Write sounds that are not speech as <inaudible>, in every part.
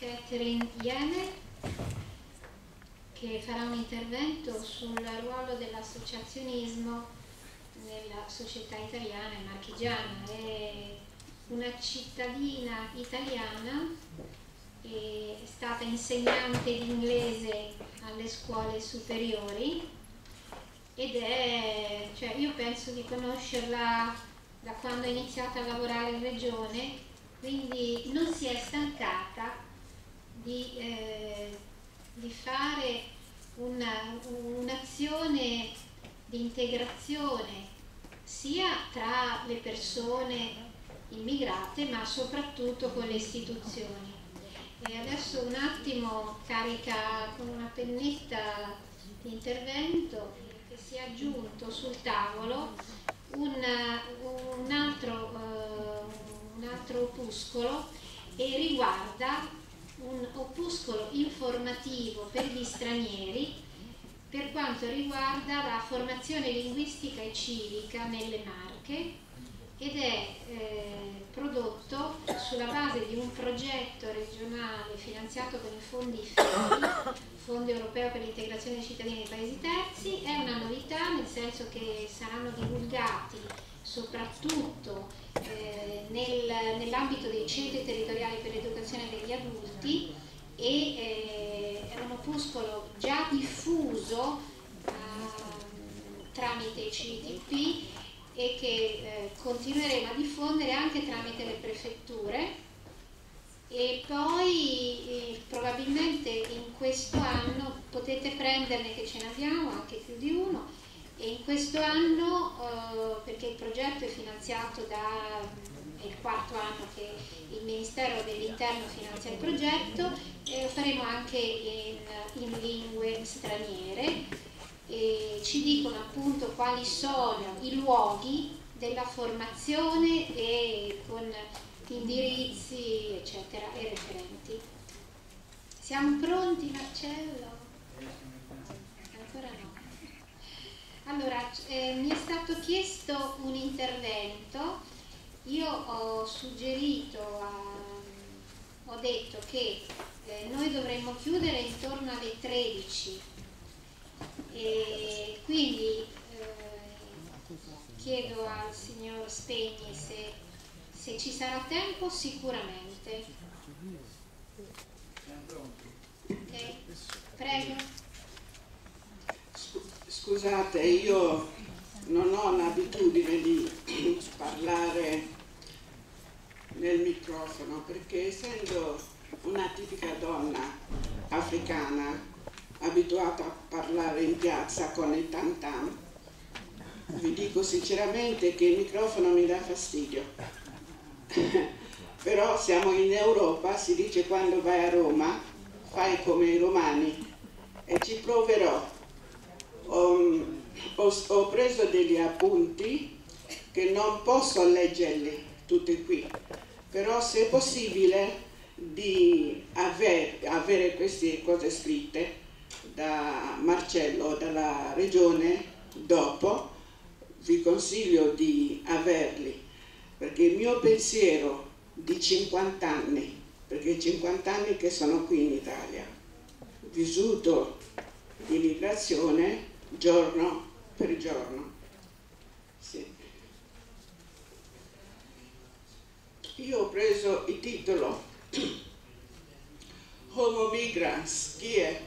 Catherine Jenner che farà un intervento sul ruolo dell'associazionismo nella società italiana e marchigiana. È una cittadina italiana, è stata insegnante di inglese alle scuole superiori ed è, cioè io penso di conoscerla da quando ha iniziato a lavorare in regione, quindi non si è stancata di, eh, di fare un'azione di integrazione sia tra le persone immigrate ma soprattutto con le istituzioni. E adesso un attimo carica con una pennetta di intervento che si è aggiunto sul tavolo un, un, altro, uh, un altro opuscolo e riguarda un opuscolo informativo per gli stranieri per quanto riguarda la formazione linguistica e civica nelle Marche ed è eh, prodotto sulla base di un progetto regionale finanziato con i fondi FEI, Fondo Europeo per l'integrazione dei cittadini dei paesi terzi, è una novità nel senso che saranno divulgati soprattutto eh, nel, nell'ambito dei centri territoriali per l'educazione degli adulti e eh, è un opuscolo già diffuso eh, tramite i CTP e che eh, continueremo a diffondere anche tramite le prefetture. E poi eh, probabilmente in questo anno potete prenderne che ce ne abbiamo anche più di uno e in questo anno, eh, perché il progetto è finanziato da, è il quarto anno che il Ministero dell'Interno finanzia il progetto, eh, lo faremo anche in, in lingue straniere. E ci dicono appunto quali sono i luoghi della formazione e con indirizzi eccetera e referenti. Siamo pronti Marcello? Ancora no. Allora, eh, mi è stato chiesto un intervento, io ho suggerito, a, ho detto che eh, noi dovremmo chiudere intorno alle 13 e quindi eh, chiedo al signor Spegni se, se ci sarà tempo sicuramente. Okay. Prego. Scusate, io non ho l'abitudine di <clears throat> parlare nel microfono perché essendo una tipica donna africana abituata a parlare in piazza con i tam tam, vi dico sinceramente che il microfono mi dà fastidio. <laughs> Però siamo in Europa, si dice quando vai a Roma, fai come i romani e ci proverò ho, ho, ho preso degli appunti che non posso leggerli tutti qui, però se è possibile di aver, avere queste cose scritte da Marcello, dalla regione, dopo vi consiglio di averli, perché il mio pensiero di 50 anni, perché 50 anni che sono qui in Italia, vissuto di immigrazione, giorno per giorno. Sì. Io ho preso il titolo <clears throat> Homo Migrans, chi è?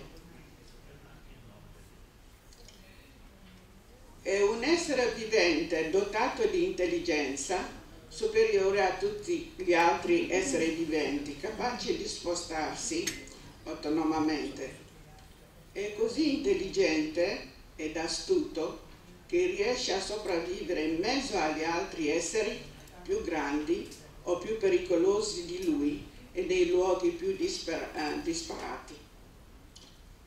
È un essere vivente dotato di intelligenza superiore a tutti gli altri esseri viventi, capace di spostarsi autonomamente. È così intelligente ed astuto che riesce a sopravvivere in mezzo agli altri esseri più grandi o più pericolosi di lui e nei luoghi più dispar eh, disparati.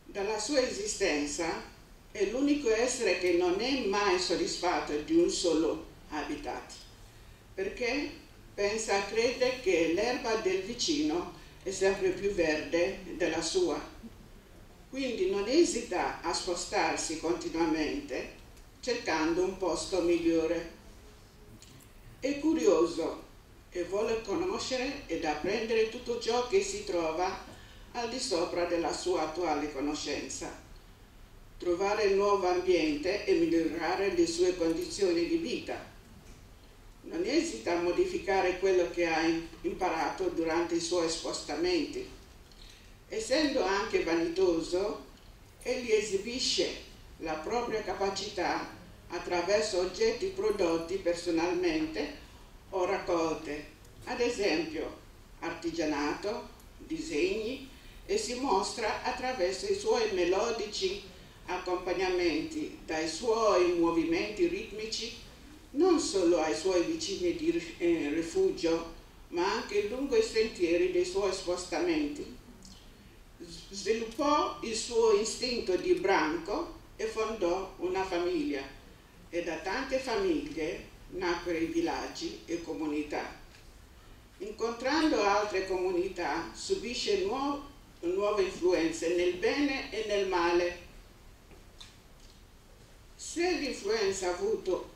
Dalla sua esistenza è l'unico essere che non è mai soddisfatto di un solo habitat, perché pensa, crede che l'erba del vicino è sempre più verde della sua quindi non esita a spostarsi continuamente cercando un posto migliore. È curioso e vuole conoscere ed apprendere tutto ciò che si trova al di sopra della sua attuale conoscenza, trovare il nuovo ambiente e migliorare le sue condizioni di vita. Non esita a modificare quello che ha imparato durante i suoi spostamenti. Essendo anche vanitoso, egli esibisce la propria capacità attraverso oggetti prodotti personalmente o raccolte, ad esempio artigianato, disegni e si mostra attraverso i suoi melodici accompagnamenti, dai suoi movimenti ritmici, non solo ai suoi vicini di eh, rifugio, ma anche lungo i sentieri dei suoi spostamenti. Sviluppò il suo istinto di branco e fondò una famiglia e da tante famiglie nacquero i villaggi e comunità. Incontrando altre comunità subisce nuove, nuove influenze nel bene e nel male. Se l'influenza avuto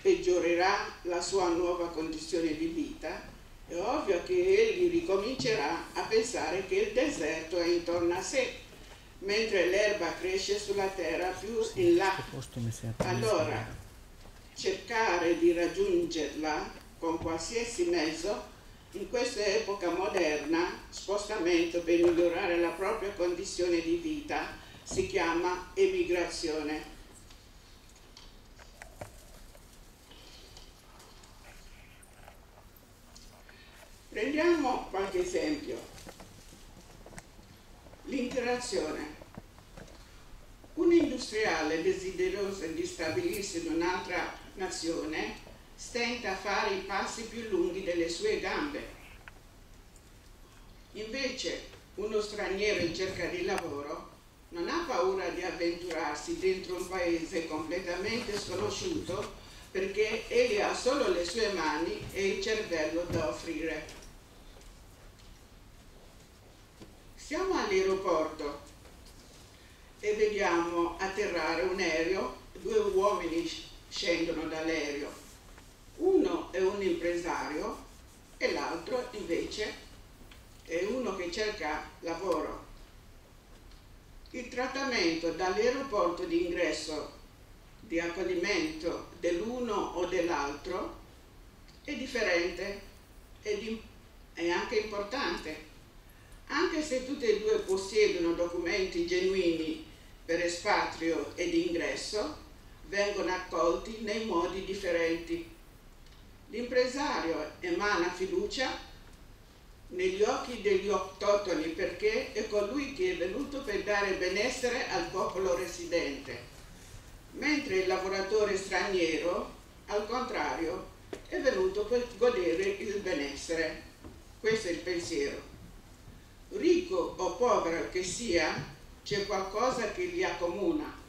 peggiorerà la sua nuova condizione di vita, è ovvio che egli ricomincerà a pensare che il deserto è intorno a sé mentre l'erba cresce sulla terra più in là. Allora, cercare di raggiungerla con qualsiasi mezzo in questa epoca moderna, spostamento per migliorare la propria condizione di vita, si chiama emigrazione. Prendiamo qualche esempio. L'interazione. Un industriale desideroso di stabilirsi in un'altra nazione stenta a fare i passi più lunghi delle sue gambe. Invece uno straniero in cerca di lavoro non ha paura di avventurarsi dentro un paese completamente sconosciuto perché egli ha solo le sue mani e il cervello da offrire. Siamo all'aeroporto e vediamo atterrare un aereo, due uomini scendono dall'aereo. Uno è un impresario e l'altro invece è uno che cerca lavoro. Il trattamento dall'aeroporto di ingresso di accoglimento dell'uno o dell'altro è differente ed è anche importante anche se tutte e due possiedono documenti genuini per espatrio ed ingresso, vengono accolti nei modi differenti. L'impresario emana fiducia negli occhi degli autoctoni perché è colui che è venuto per dare benessere al popolo residente, mentre il lavoratore straniero, al contrario, è venuto per godere il benessere. Questo è il pensiero ricco o povero che sia, c'è qualcosa che li accomuna.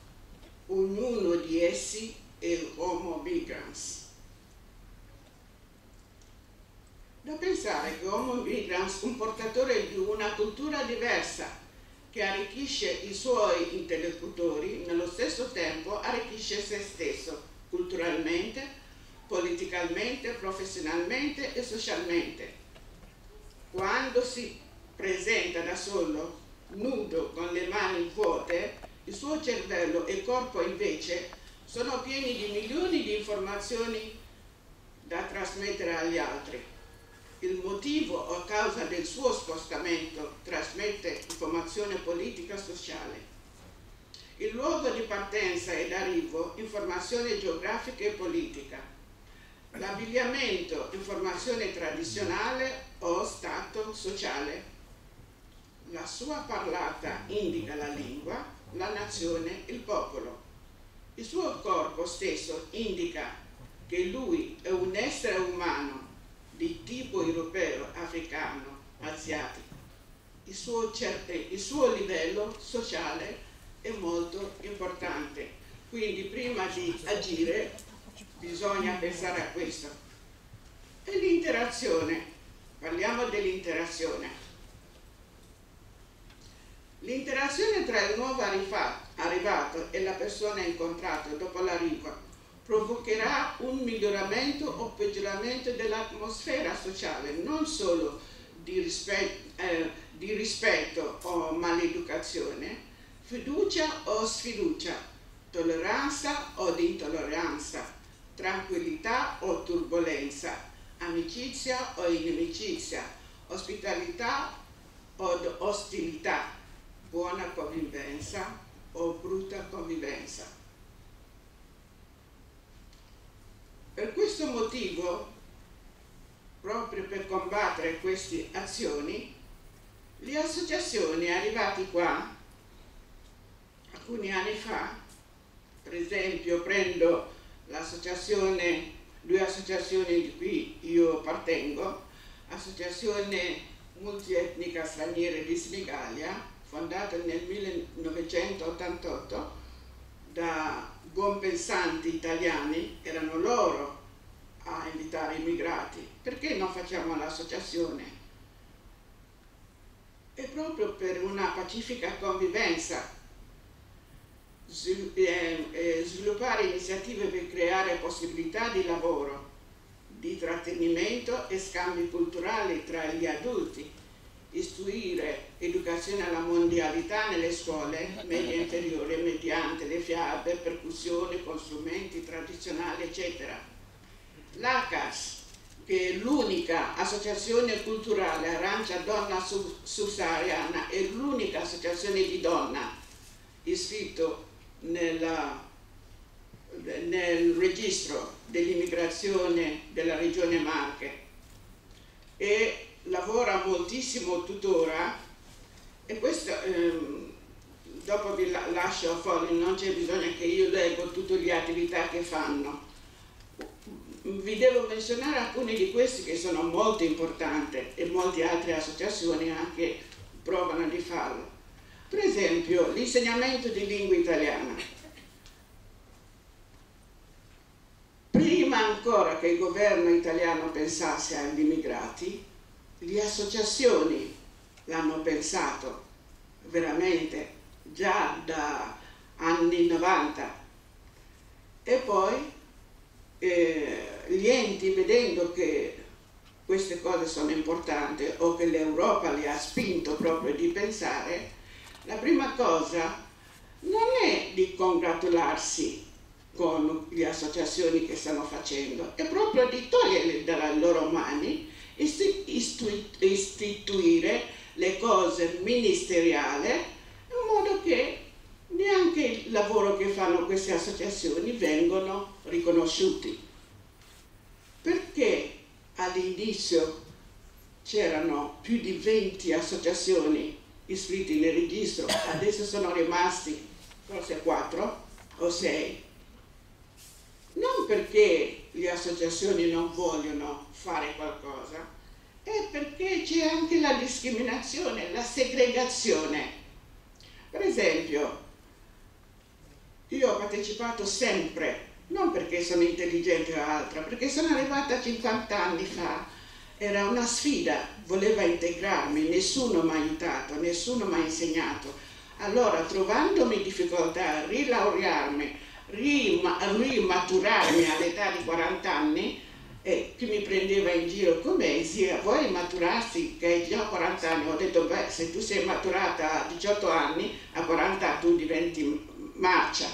Ognuno di essi è l'uomo migrans. Da pensare che Homo migrans, un portatore di una cultura diversa, che arricchisce i suoi interlocutori, nello stesso tempo arricchisce se stesso, culturalmente, politicamente, professionalmente e socialmente. Quando si presenta da solo, nudo, con le mani vuote, il suo cervello e corpo invece sono pieni di milioni di informazioni da trasmettere agli altri. Il motivo o causa del suo spostamento trasmette informazione politica sociale. Il luogo di partenza ed arrivo, informazione geografica e politica. L'abbigliamento, informazione tradizionale o stato sociale la sua parlata indica la lingua, la nazione, il popolo. Il suo corpo stesso indica che lui è un essere umano di tipo europeo, africano, asiatico. Il suo, il suo livello sociale è molto importante. Quindi prima di agire bisogna pensare a questo. E l'interazione, parliamo dell'interazione. L'interazione tra il nuovo arrivato e la persona incontrata dopo l'arrivo provocherà un miglioramento o peggioramento dell'atmosfera sociale, non solo di rispetto, eh, di rispetto o maleducazione, fiducia o sfiducia, tolleranza o intolleranza, tranquillità o turbolenza, amicizia o inimicizia, ospitalità o ostilità, buona convivenza o brutta convivenza. Per questo motivo, proprio per combattere queste azioni, le associazioni arrivate qua alcuni anni fa, per esempio prendo l'associazione, due associazioni di cui io appartengo, Associazione Multietnica Straniere di Senigallia, fondata nel 1988 da buon pensanti italiani, erano loro a invitare immigrati. Perché non facciamo l'associazione? È proprio per una pacifica convivenza eh, eh, sviluppare iniziative per creare possibilità di lavoro, di trattenimento e scambi culturali tra gli adulti, istruire educazione alla mondialità nelle scuole media inferiore mediante le fiabe, percussioni con strumenti tradizionali, eccetera. L'ACAS, che è l'unica associazione culturale arancia donna subsahariana, è l'unica associazione di donna iscritto nella, nel registro dell'immigrazione della regione Marche e lavora moltissimo tuttora e questo ehm, dopo vi lascio fuori, non c'è bisogno che io leggo tutte le attività che fanno. Vi devo menzionare alcune di queste che sono molto importanti e molte altre associazioni anche provano di farlo. Per esempio, l'insegnamento di lingua italiana. Prima ancora che il governo italiano pensasse agli immigrati, le associazioni l'hanno pensato veramente già da anni 90 e poi eh, gli enti vedendo che queste cose sono importanti o che l'Europa li ha spinto proprio di pensare la prima cosa non è di congratularsi con le associazioni che stanno facendo, è proprio di toglierle dalle loro mani istituire le cose ministeriali in modo che neanche il lavoro che fanno queste associazioni vengono riconosciuti. Perché all'inizio c'erano più di 20 associazioni iscritti nel registro, adesso sono rimasti forse quattro o sei. Non perché le associazioni non vogliono fare qualcosa, è perché c'è anche la discriminazione, la segregazione. Per esempio, io ho partecipato sempre, non perché sono intelligente o altro, perché sono arrivata 50 anni fa era una sfida, voleva integrarmi, nessuno mi ha aiutato, nessuno mi ha insegnato. Allora, trovandomi difficoltà a rilaurearmi, rimaturarmi all'età di 40 anni, e chi mi prendeva in giro come zia, vuoi maturarsi che hai già 40 anni? Ho detto, beh, se tu sei maturata a 18 anni, a 40 tu diventi marcia.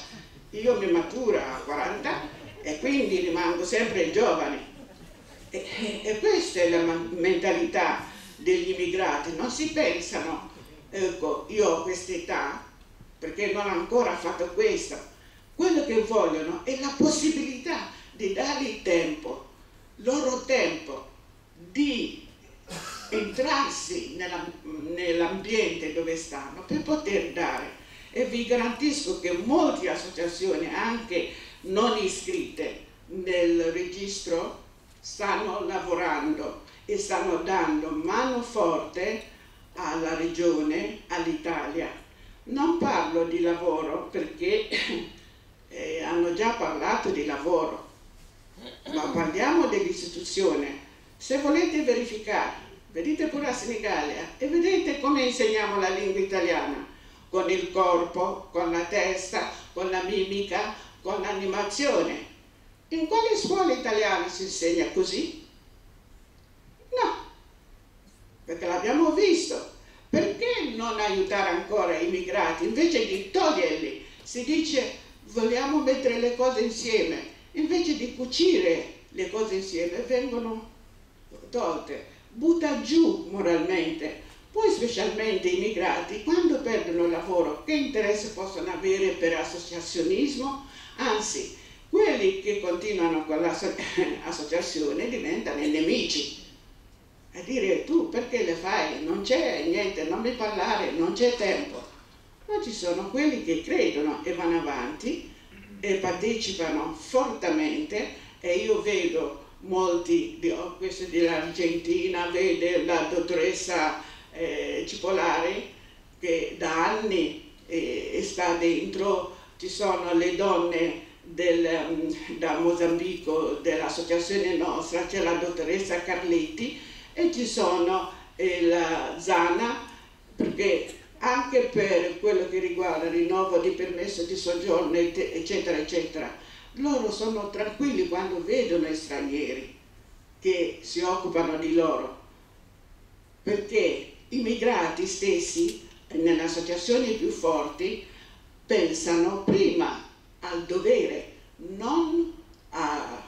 Io mi maturo a 40 e quindi rimango sempre giovane e, e questa è la mentalità degli immigrati, non si pensano, ecco, io ho questa età, perché non ho ancora fatto questo. Quello che vogliono è la possibilità di dargli tempo, loro tempo, di entrarsi nell'ambiente dove stanno per poter dare. E vi garantisco che molte associazioni, anche non iscritte nel registro, stanno lavorando e stanno dando mano forte alla regione, all'Italia. Non parlo di lavoro perché già parlato di lavoro, ma parliamo dell'istituzione. Se volete verificare, vedete pure a Senigallia e vedete come insegniamo la lingua italiana, con il corpo, con la testa, con la mimica, con l'animazione. In quale scuola italiana si insegna così? No, perché l'abbiamo visto. Perché non aiutare ancora i immigrati, invece di toglierli, si dice vogliamo mettere le cose insieme, invece di cucire le cose insieme vengono tolte, butta giù moralmente. Poi specialmente i immigrati, quando perdono il lavoro, che interesse possono avere per associazionismo? Anzi, quelli che continuano con l'associazione <laughs> diventano i nemici. A dire tu perché le fai? Non c'è niente, non mi parlare, non c'è tempo. Ma ci sono quelli che credono e vanno avanti e partecipano fortemente e io vedo molti, di, oh, questo dell'Argentina, vede la dottoressa eh, Cipolari che da anni eh, sta dentro, ci sono le donne del, um, da Mozambico dell'associazione nostra, c'è la dottoressa Carletti e ci sono eh, la Zana, perché anche per quello che riguarda il rinnovo di permesso di soggiorno, eccetera, eccetera, loro sono tranquilli quando vedono i stranieri che si occupano di loro, perché i migrati stessi, nelle associazioni più forti, pensano prima al dovere, non a,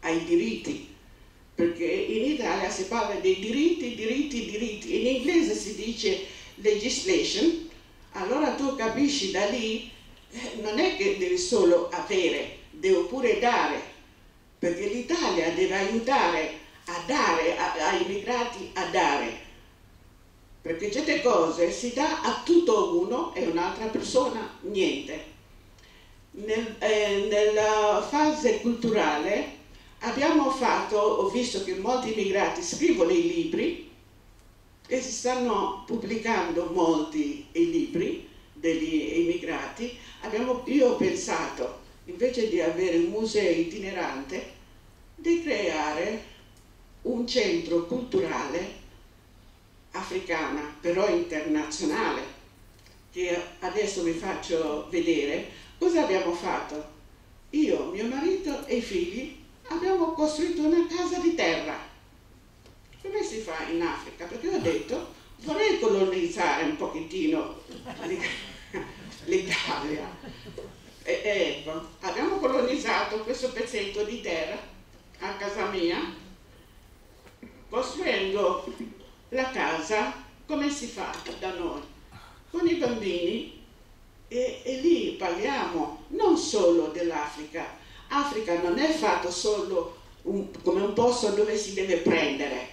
ai diritti, perché in Italia si parla dei diritti, diritti, diritti, in inglese si dice legislation, allora tu capisci da lì, eh, non è che devi solo avere, devo pure dare, perché l'Italia deve aiutare a dare ai migrati a dare, perché certe cose si dà a tutto uno e un'altra persona niente. Nel, eh, nella fase culturale abbiamo fatto, ho visto che molti immigrati scrivono i libri e si stanno pubblicando molti i libri degli immigrati, abbiamo, io ho pensato invece di avere un museo itinerante, di creare un centro culturale africana, però internazionale, che adesso vi faccio vedere. Cosa abbiamo fatto? Io, mio marito e i figli abbiamo costruito una casa di terra. Come si fa in Africa? Perché ho detto vorrei colonizzare un pochettino <laughs> l'Italia. E, ecco, abbiamo colonizzato questo pezzetto di terra a casa mia, costruendo la casa come si fa da noi, con i bambini. E, e lì parliamo non solo dell'Africa, Africa non è fatto solo un, come un posto dove si deve prendere,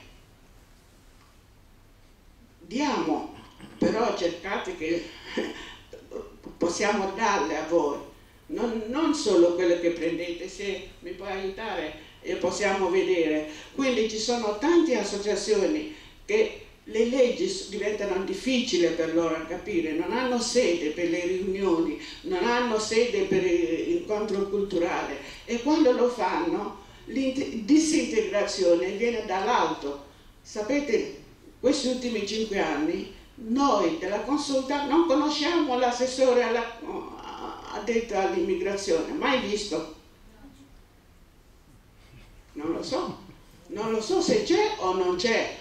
diamo, però cercate che <laughs> possiamo darle a voi non, non solo quello che prendete, se mi puoi aiutare e possiamo vedere. Quindi ci sono tante associazioni che le leggi diventano difficili per loro a capire, non hanno sede per le riunioni, non hanno sede per l'incontro culturale e quando lo fanno la viene dall'alto. Sapete, questi ultimi cinque anni noi della consulta non conosciamo l'assessore addetto all'immigrazione, mai visto? Non lo so, non lo so se c'è o non c'è.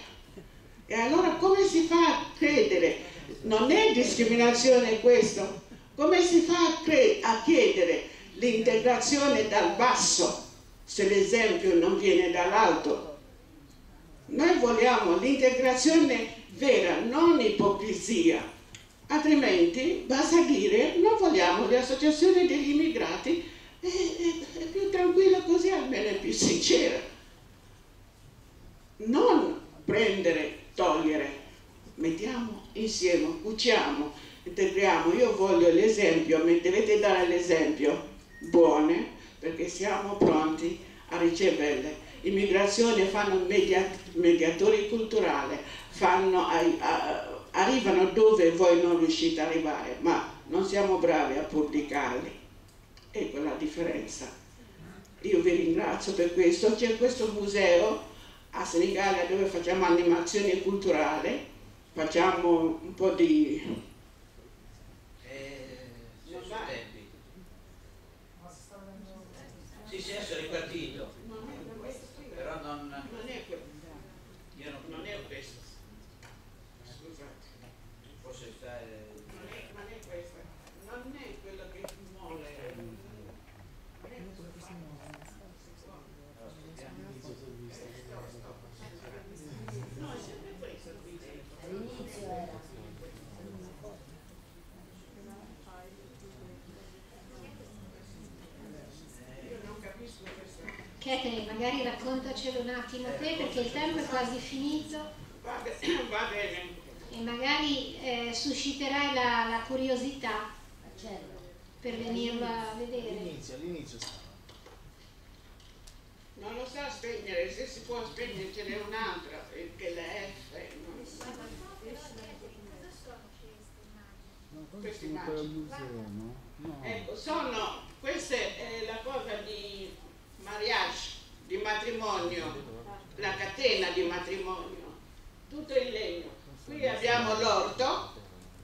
E allora come si fa a credere? Non è discriminazione questo? Come si fa a, a chiedere l'integrazione dal basso se l'esempio non viene dall'alto? Noi vogliamo l'integrazione vera, non ipocrisia. Altrimenti basta dire non vogliamo le associazioni degli immigrati è, è, è più tranquilla così almeno è più sincera. Non prendere, togliere. Mettiamo insieme, cuciamo integriamo, io voglio l'esempio mi dovete dare l'esempio buone perché siamo pronti a riceverle immigrazione fanno mediat mediatori culturali fanno a, a, arrivano dove voi non riuscite ad arrivare, ma non siamo bravi a pubblicarli. Ecco la differenza. Io vi ringrazio per questo. C'è questo museo a Senigallia dove facciamo animazione culturale, facciamo un po' di... Eh, non. Sì, sì, è ripartito però non, non è questo non, non è questo scusate forse sta Eteri, magari raccontacelo un attimo te perché il tempo è quasi finito. Va, va bene. E magari eh, susciterai la, la curiosità per venirlo a vedere. All'inizio, all'inizio sta. Non lo sa spegnere, se si può spegnere ce n'è un'altra, che è la F. Non so. Queste immagini. Ecco, sono, questa è la cosa di mariage, di matrimonio, la catena di matrimonio, tutto in legno. Qui abbiamo l'orto,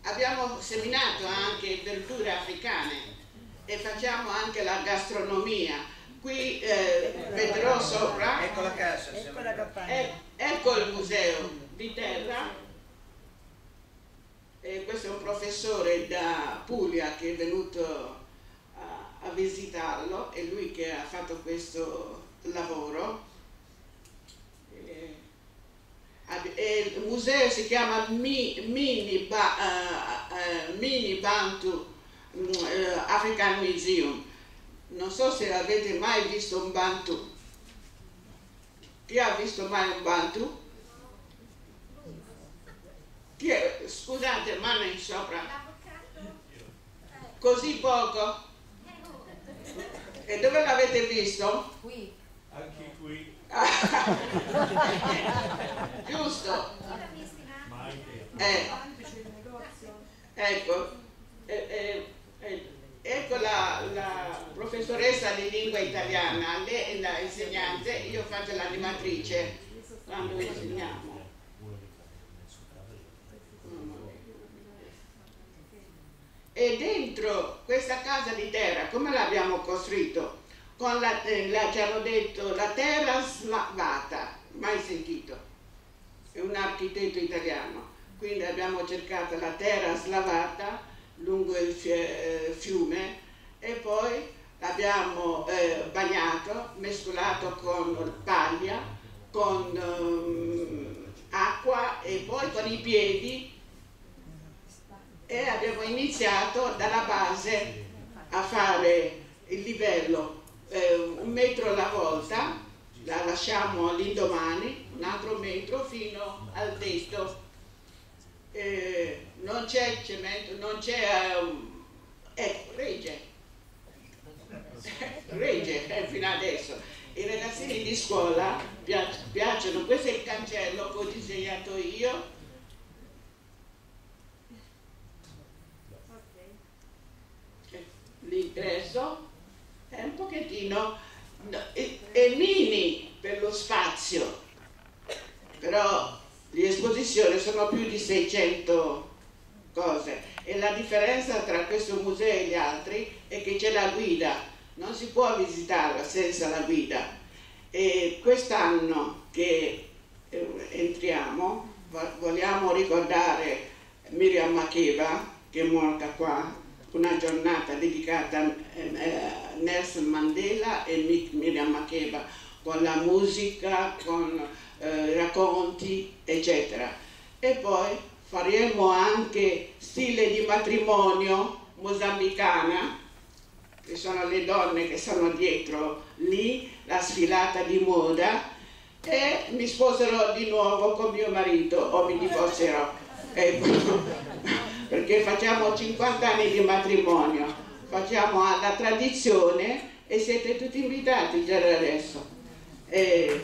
abbiamo seminato anche verdure africane e facciamo anche la gastronomia. Qui eh, vedrò sopra, Ecco la casa. Ecco siamo- la campagna. eh, ecco il museo di terra. E questo è un professore da Puglia che è venuto a, a visitarlo, è lui che ha fatto questo lavoro. E, ab- e il museo si chiama Mi- Mini, Ba- eh, eh, Mini Bantu eh, African Museum. Non so se avete mai visto un Bantu. Chi ha visto mai un Bantu? È? Scusate, mano in sopra. Così poco? E dove l'avete visto? Qui. <laughs> Giusto? anche Eh, ecco, eh, eh, eh, ecco la, la professoressa di lingua italiana, lei è la insegnante, io faccio l'animatrice quando insegniamo. E dentro questa casa di terra, come l'abbiamo costruito? Con la, eh, la- ci hanno detto la terra slavata, mai sentito? È un architetto italiano, quindi abbiamo cercato la terra slavata lungo il eh, fiume e poi l'abbiamo eh, bagnato, mescolato con paglia, con ehm, acqua e poi con i piedi. E abbiamo iniziato dalla base a fare il livello eh, un metro alla volta, la lasciamo all'indomani, un altro metro fino al tetto. Eh, non c'è cemento, non c'è... ehm, ecco, regge. <laughs> regge eh, fino adesso. I ragazzini di scuola piac- piacciono, questo è il cancello che ho disegnato io, l'ingresso è un pochettino no, è, è mini per lo spazio però le esposizioni sono più di 600 cose e la differenza tra questo museo e gli altri è che c'è la guida non si può visitarla senza la guida. E quest'anno che eh, entriamo vo- vogliamo ricordare Miriam Makeba che è morta qua una giornata dedicata a eh, Nelson Mandela e Mi- Miriam Makeba con la musica, con eh, racconti, eccetera. E poi faremo anche stile di matrimonio mosambicana, che sono le donne che sono dietro lì, la sfilata di moda, e mi sposerò di nuovo con mio marito o mi divorzierò. Ecco perché facciamo 50 anni di matrimonio, facciamo alla tradizione e siete tutti invitati già da adesso. E